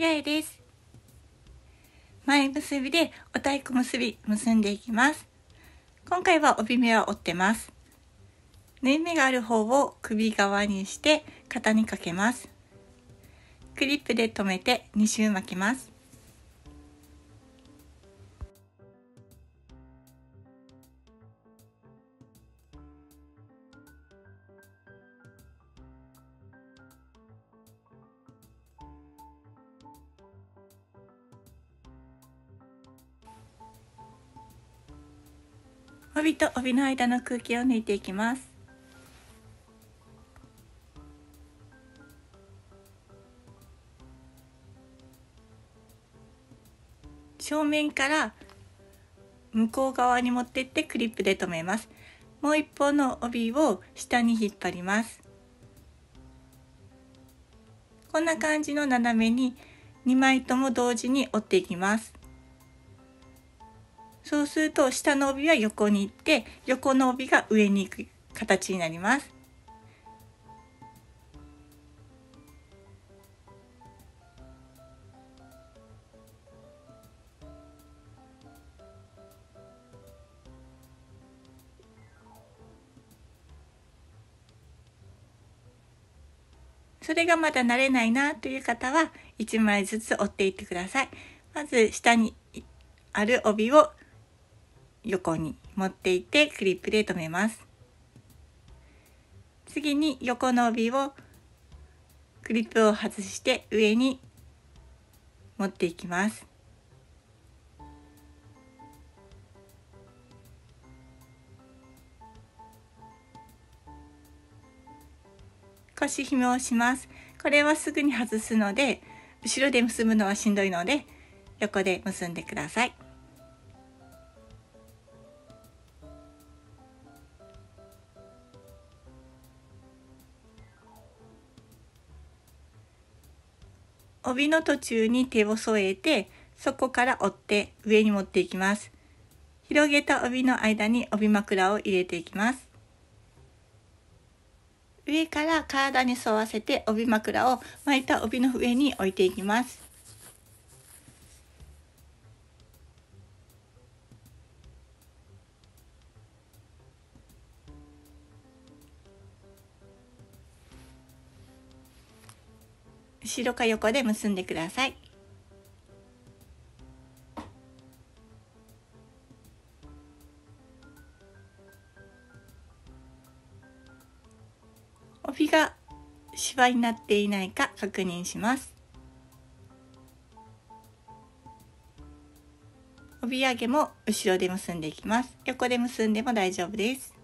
八重です。前結びでお太鼓結び結んでいきます。今回は帯目は折ってます。縫い目がある方を首側にして肩にかけます。クリップで留めて2周巻きます。帯と帯の間の空気を抜いていきます。正面から向こう側に持ってってクリップで留めます。もう一方の帯を下に引っ張ります。こんな感じの斜めに2枚とも同時に折っていきます。そうすると下の帯は横に行って横の帯が上に行く形になりますそれがまだ慣れないなという方は1枚ずつ折っていってください。まず下にある帯を横に持っていってクリップで留めます。次に横の帯をクリップを外して上に持っていきます。腰紐をします。これはすぐに外すので、後ろで結ぶのはしんどいので、横で結んでください。帯の途中に手を添えて、そこから折って上に持っていきます。広げた帯の間に帯枕を入れていきます。上から体に沿わせて帯枕を巻いた帯の上に置いていきます。後ろか横で結んでください。帯がシワになっていないか確認します。帯揚げも後ろで結んでいきます。横で結んでも大丈夫です。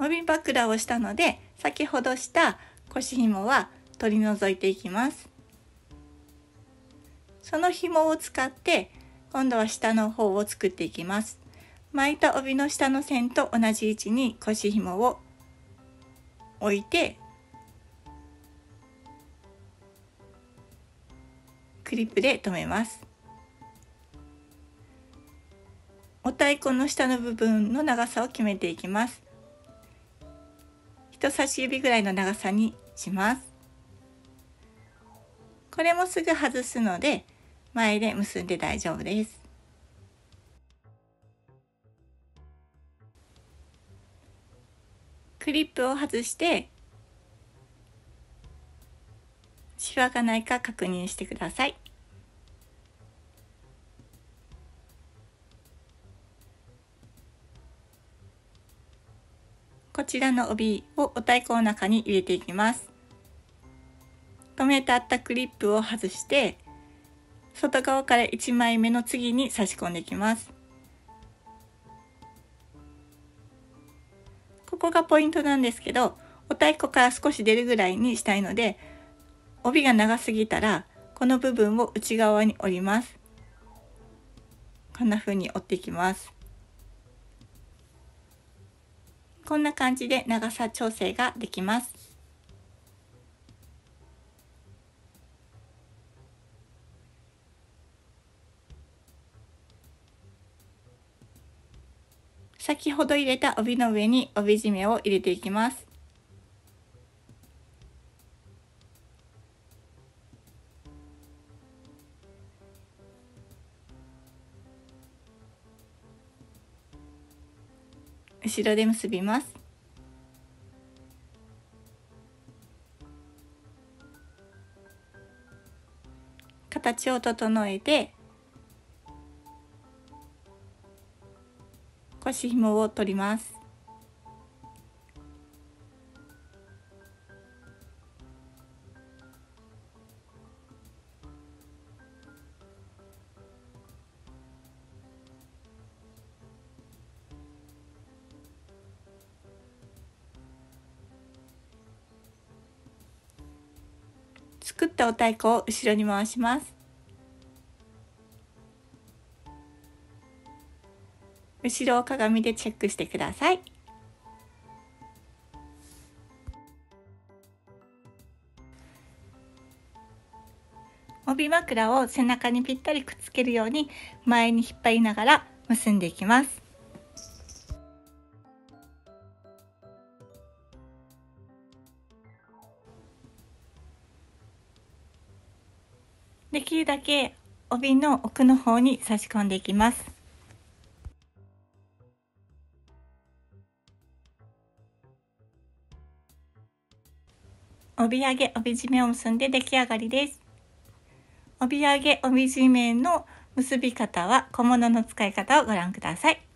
帯枕をしたので先ほどした腰紐は取り除いていきますその紐を使って今度は下の方を作っていきます。巻いた帯の下の線と同じ位置に腰紐を置いてクリップで留めます。お太鼓の下の部分の長さを決めていきます。人差し指ぐらいの長さにします。これもすぐ外すので前で結んで大丈夫です。クリップを外してシワがないか確認してください。こちらの帯をお太鼓の中に入れていきます。留めてあったクリップを外して外側から1枚目の次に差し込んでいきます。ここがポイントなんですけどお太鼓から少し出るぐらいにしたいので帯が長すぎたらこの部分を内側に折ります。こんな風に折っていきます。こんな感じで長さ調整ができます。先ほど入れた帯の上に帯締めを入れていきます。後ろで結びます。形を整えて腰紐を取ります。作ったお太鼓を後ろに回します。後ろを鏡でチェックしてください。帯枕を背中にぴったりくっつけるように前に引っ張りながら結んでいきます。できるだけ帯の奥の方に差し込んでいきます。帯揚げ帯締めを結んで出来上がりです。帯揚げ帯締めの結び方は小物の使い方をご覧ください。